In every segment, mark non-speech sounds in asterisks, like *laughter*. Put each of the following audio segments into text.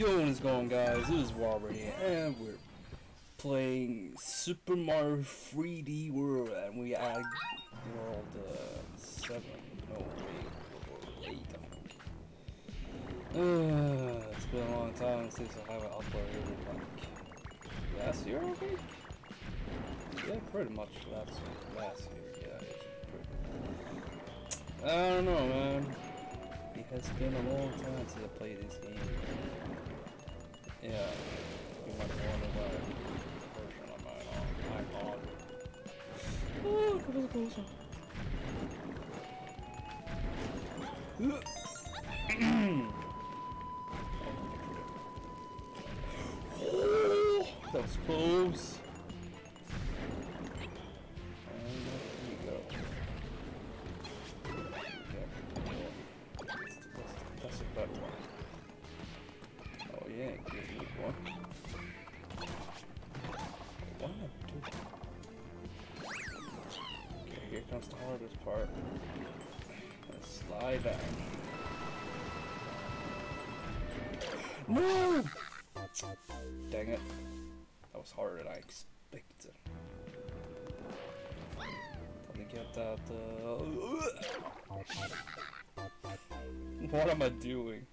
Yo, what is going guys? This is here, and we're playing Super Mario 3D World, and we are World uh, 7, no, wait, 8, I. Uh, it's been a long time since I haven't uploaded, like, last year, I think? Yeah, pretty much last, last year, yeah. I don't know, man. It has been a long time since I played this game. Yeah, you might wonder why version I'm on. I'm on. Oh, uh, that was close. And off we go. Okay. That's, that's, that's a better one. One, two. Okay, here comes the hardest part. Let's slide down. No! Dang it. That was harder than I expected. Let me get that, uh... *laughs* What am I doing?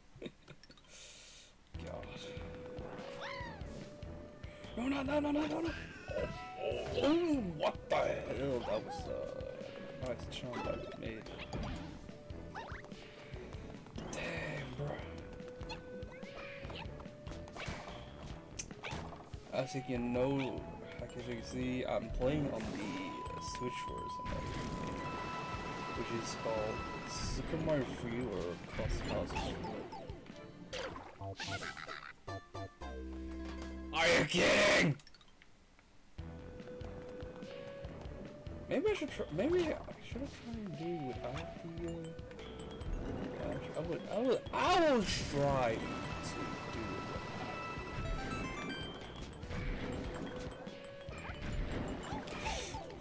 No, no, no, no, no, no, no. Oh, what the hell? That was uh, a nice jump I made. Damn, bro. As you can know, as you can see, I'm playing on the Switch the game, which is called Super Mario 3 or Cross Are you kidding? Maybe I should try. Maybe I should have tried and do without the. Uh, I would. I would. I will try to do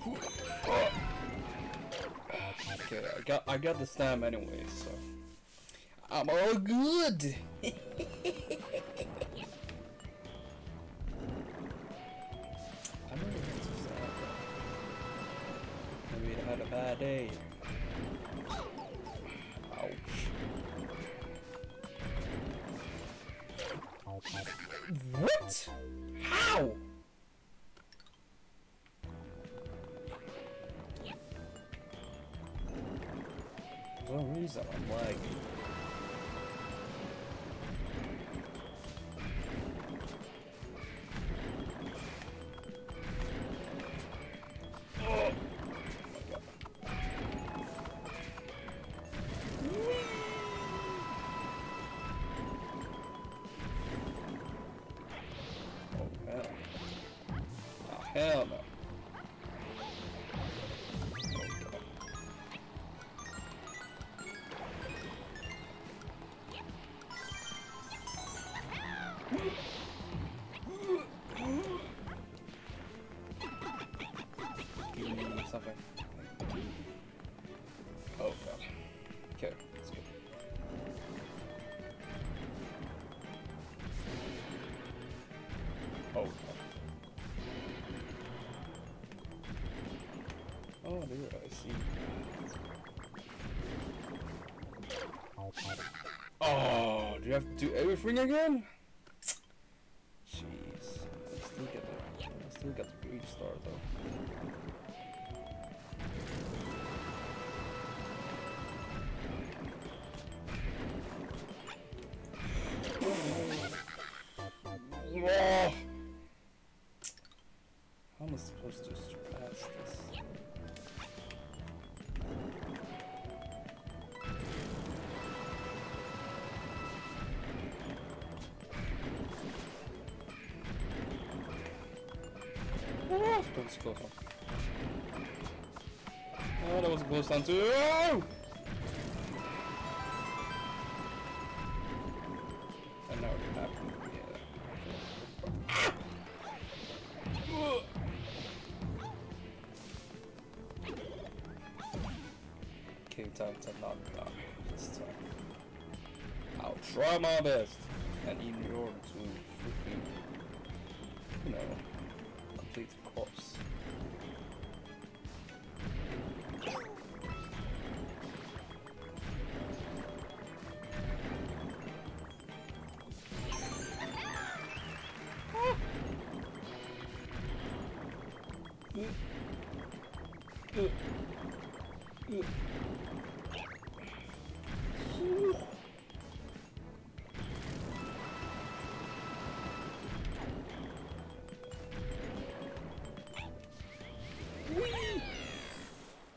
it. without. Okay, I got. I got the stamp anyway, so I'm all good. *laughs* reason I'm. Oh, oh hell no. Oh dear, I see. Oh, do you have to do everything again? Jeez. I still get the I still got the green star Oh, that was a close one. Oh, that was a close one too. And now it happened. Yeah. Okay, time to die this time. I'll try my best. and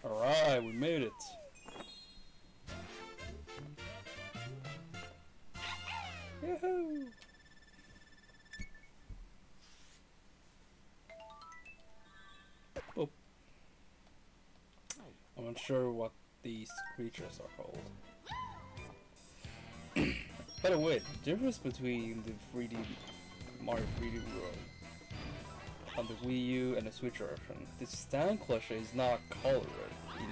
Alright, we made it. Yahoo! I'm not sure what these creatures are called. *clears throat* By the way, the difference between the 3D Mario 3D World on the Wii U and the Switch version, the stand clutch is not colored in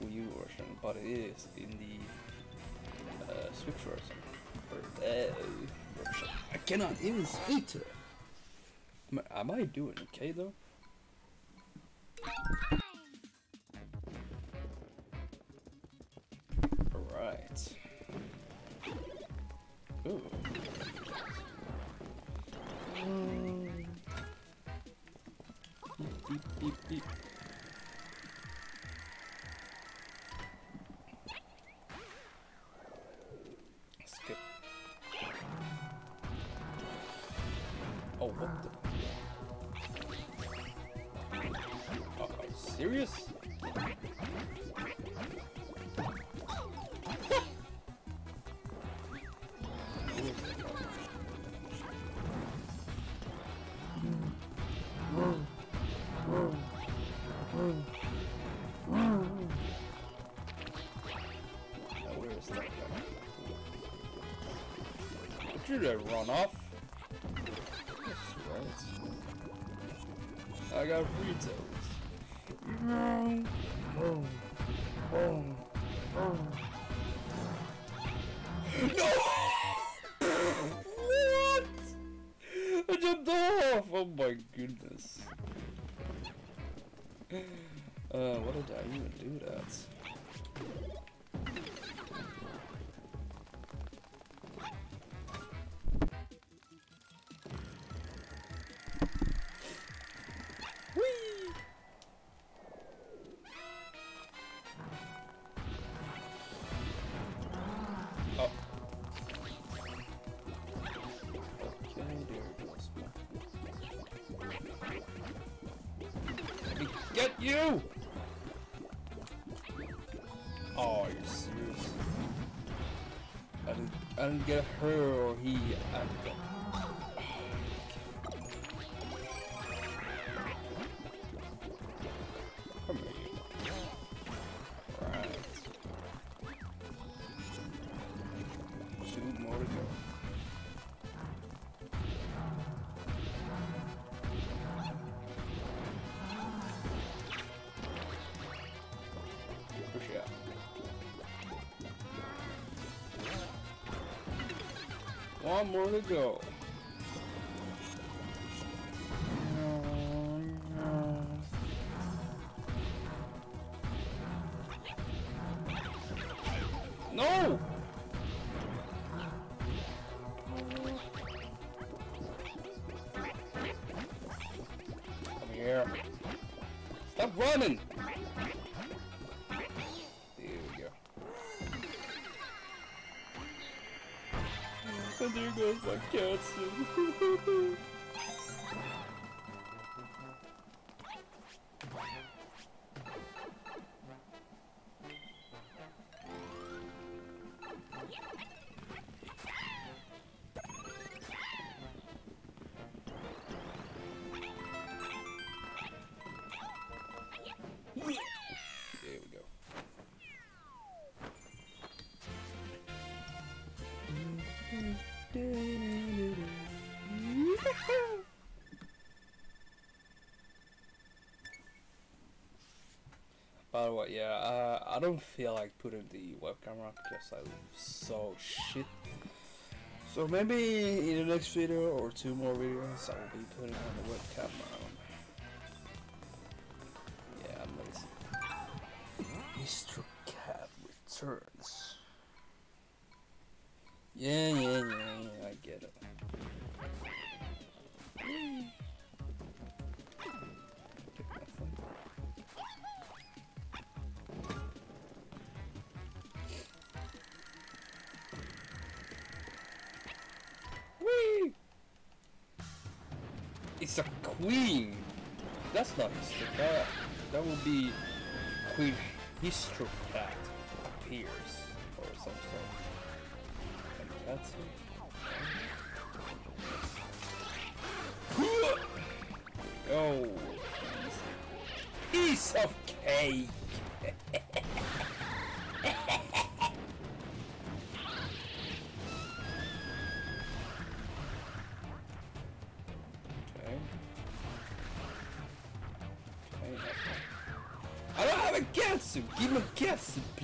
the Wii U version, but it is in the uh, Switch version. Uh. I cannot even speak to it. Am, am I doing okay though? Beep, beep, beep, Did I run off? Right. I got free toes. *gasps* No! *laughs* what? *laughs* I jumped off! Oh my goodness. Uh, what did I even do that? Get you! Oh, are you serious? I didn't, I didn't get her or he. I get Come here. Two more to go. One more to go. No! Come here. Stop running! My By the way, yeah, uh, I don't feel like putting the webcam on because I look so shit. So maybe in the next video or two more videos, I will be putting on the webcam. Yeah, I'm lazy. Mr. Cat returns. Yeah, yeah, yeah, yeah, It's a queen! That's not Histocat. That will be Queen Histocat appears or some sort. And that's it. *laughs* Oh, piece of cake. *laughs*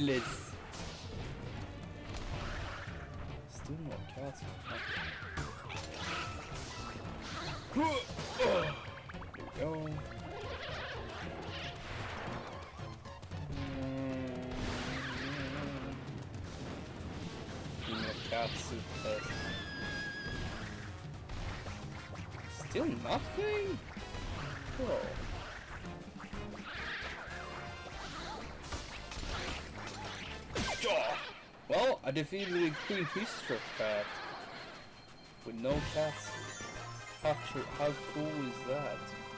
Gatsu! Still no Gatsu. There we go. Please. Still nothing? Bro. Defeated the Queen History Cat uh, with no cats. How, how cool is that?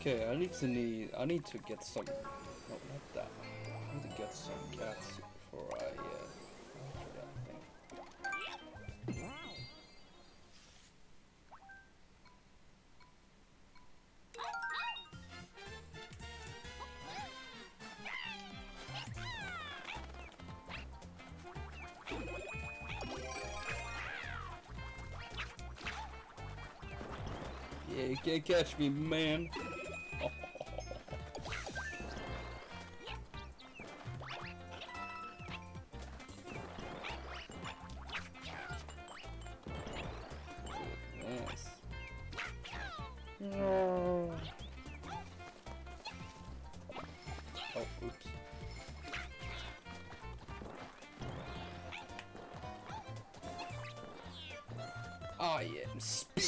Okay, I need to need I need to get some no not that. I need to get some cats before I uh. Yeah, you can't catch me, man. I am speed.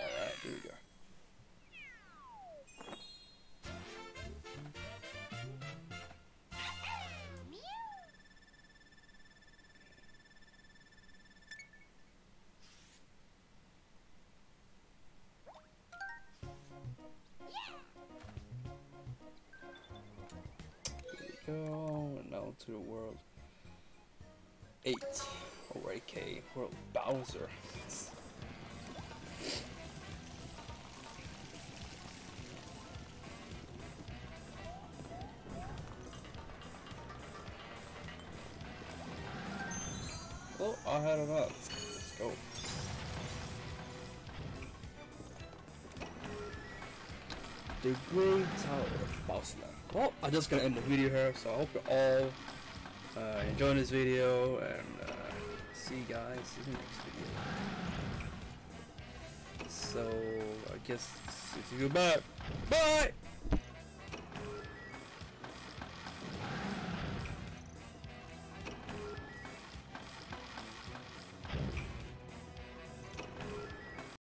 Alright, here we go. Here we go, now to the world. Eight. Alright, K. World Bowser. The Great Tower of Bowserland. Well, I'm just gonna end the video here, so I hope you're all uh, enjoying this video and uh, see you guys in the next video. So, I guess, you goodbye. Bye!